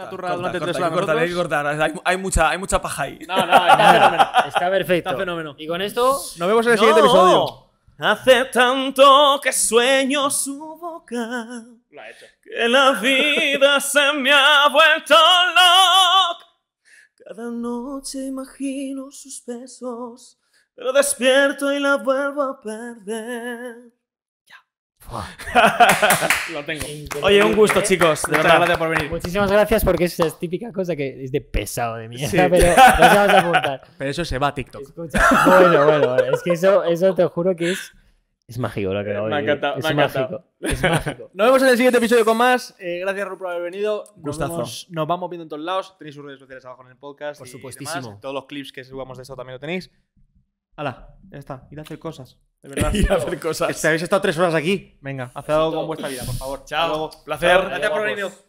una turra durante corta, tres horas. cortar, hay que cortar. Hay, hay mucha, hay mucha paja ahí. No, no, está fenómeno. Está perfecto. Está fenómeno. Y con esto, Nos vemos en el siguiente episodio. Hace tanto que sueño su boca Lo ha hecho. que la vida se me ha vuelto loca. Cada noche imagino sus besos, pero despierto y la vuelvo a perder. Lo tengo. Oye, un gusto, chicos, de verdad. gracias por venir. Muchísimas gracias porque es esa típica cosa que es de pesado de mierda, Sí. pero nos vamos a apuntar. Pero eso se va a TikTok. Escucha, bueno, bueno, bueno, es que eso, eso te juro que es, es mágico lo que acabo Me ha de encantado, es me ha encantado. mágico, es mágico. Nos vemos en el siguiente episodio con más. Eh, gracias, Ru, por haber venido. Nos, Gustazo. vemos- nos vamos viendo en todos lados. Tenéis sus redes sociales abajo en el podcast. Por y supuestísimo. demás. Todos los clips que subamos de esto también lo tenéis. Hala, ya está. Ir a hacer cosas. De verdad. Y hacer cosas. si habéis estado tres horas aquí, venga, haced algo con vuestra vida, por favor. Chao. Placer. Gracias por venir.